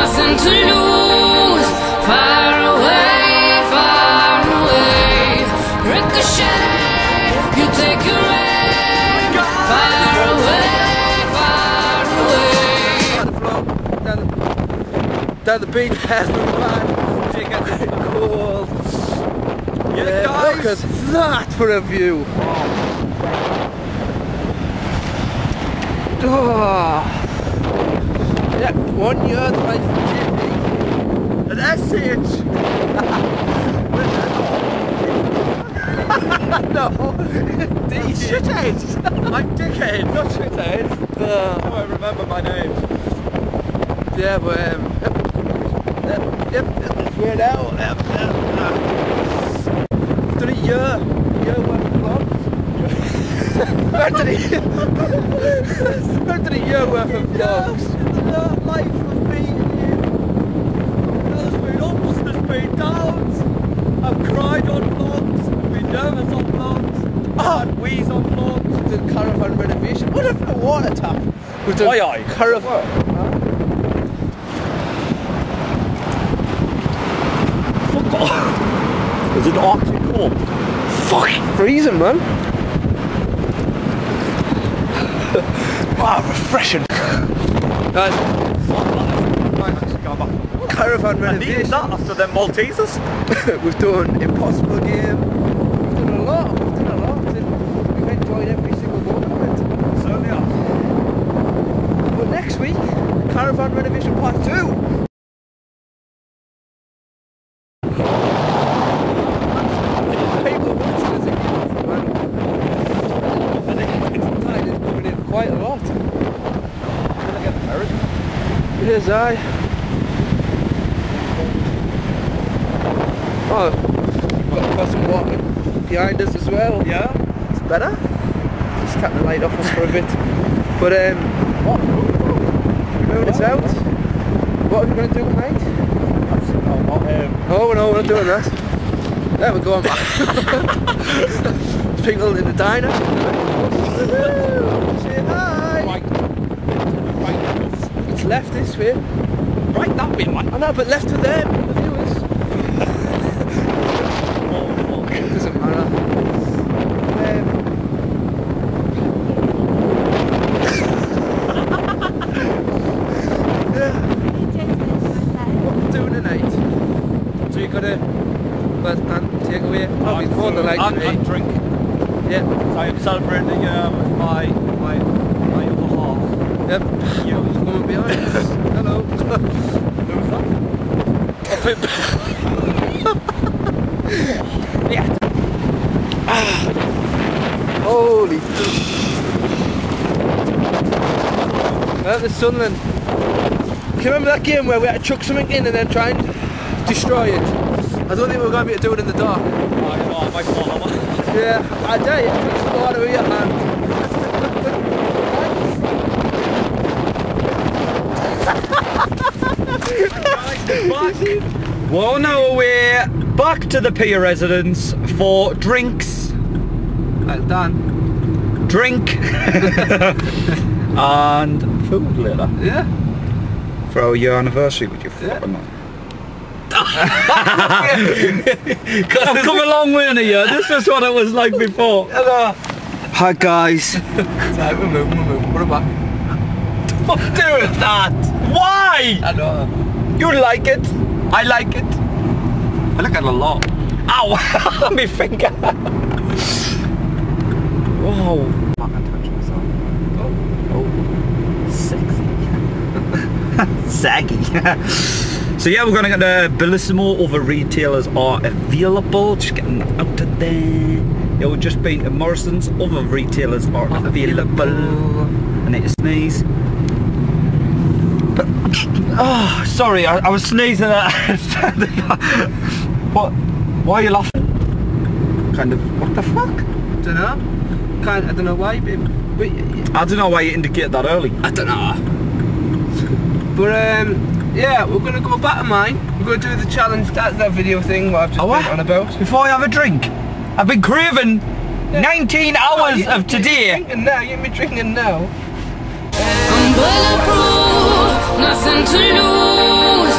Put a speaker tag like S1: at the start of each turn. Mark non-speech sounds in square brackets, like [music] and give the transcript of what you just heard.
S1: nothing to lose. Far away, far away. Ricochet, you take your aim. Far away, far away.
S2: Down the, down the beach has been bad.
S3: Take it.
S2: Cool.
S3: Yeah,
S2: Yeah,
S3: guys.
S2: look at that for a view. Oh. Ah. Yeah, one year the life of Jamie.
S3: An SH. [laughs]
S2: No, [laughs]
S3: D shithead. I'm dickhead, not shithead.
S2: uh, I
S3: Oh, I remember my name.
S2: yeah, but um, yep, yep, yep, weird out. Yep, yep, uh, done a year, [laughs] year worth of vlogs. I've done a, I've done a year worth of vlogs.
S3: the life of me and you. There's been ups, there's been downs. I've cried on I've on I've had wheeze on vlogs.
S2: the caravan renovation. What a a water tap. We've done
S3: Aye, aye.
S2: caravan.
S3: Fuck off. Is it Arctic cold?
S2: Fuck. Freezing, man.
S3: Wow, [laughs] ah, refreshing.
S2: Guys, caravan
S3: I needed
S2: renovation.
S3: that after them Maltesers. [laughs]
S2: We've done impossible game. We've done a lot. We've done a lot. and We've enjoyed every single one of it.
S3: Certainly are.
S2: But next week, caravan renovation part two. People are watching us again from man. I think it's tide is coming in quite a lot.
S3: Married.
S2: Here's I. Oh, got some water behind us as well.
S3: Yeah?
S2: It's better. Just tap the light off us for a bit. But um,
S3: What?
S2: Out. What are we going to do tonight?
S3: Oh, him.
S2: Oh no, we're not doing that. There we go. back. [laughs] People in the diner. Say hi.
S3: Right. Right.
S2: It's left this way.
S3: Right that way, man.
S2: I know, but left to them, the viewers. It [laughs] doesn't matter. Um, yeah, what we're doing tonight? So you got to first hand take away. Probably more than like
S3: and,
S2: today.
S3: and drink.
S2: Yeah.
S3: So I am celebrating um, my my my other half.
S2: Yep.
S3: You.
S2: Who's coming behind us? [laughs] Hello.
S3: Who's that?
S2: yeah. Holy. Well, the Sunderland. Can you remember that game where we had to chuck something in and then try and destroy it? I don't think we're going to be able to do it in the dark.
S3: I know, I might fall over.
S2: Yeah, I dare you, water in your hand.
S3: Well, now we're back to the pier residence for drinks,
S2: Well done.
S3: drink, [laughs] and food later.
S2: Yeah.
S3: For our year anniversary, would you
S2: Yeah.
S3: fucking? I've come a long way in a year. This is what it was like before.
S2: Hello.
S3: Hi guys.
S2: Right, we'll move, we'll move. Put it back.
S3: Stop doing that. Why?
S2: I know.
S3: You like it? I like it. I like it a lot. Ow! [laughs] My finger. [laughs] Whoa. I can touch myself. Oh. Sexy. [laughs] Saggy. So yeah, we're gonna get the Bellissimo other retailers are available. Just getting out of there. Yeah, we've just been to Morrison's. Other retailers are available. I need to sneeze. But, [sniffs] oh, sorry, I, I was sneezing at [laughs] What? Why are you laughing? Kind of, what the fuck?
S2: Don't know. Can't, I don't know why, but, but,
S3: I don't know why you indicated that early.
S2: I don't know. But um, yeah, we're gonna go back to mine. We're gonna do the challenge. That's that video thing what I've just
S3: Oh, what?
S2: been on about.
S3: Before I have a drink, I've been craving 19 hours
S2: Oh, you-
S3: of today.
S2: You're drinking now. You're me drinking now.
S1: I'm bulletproof, nothing to lose.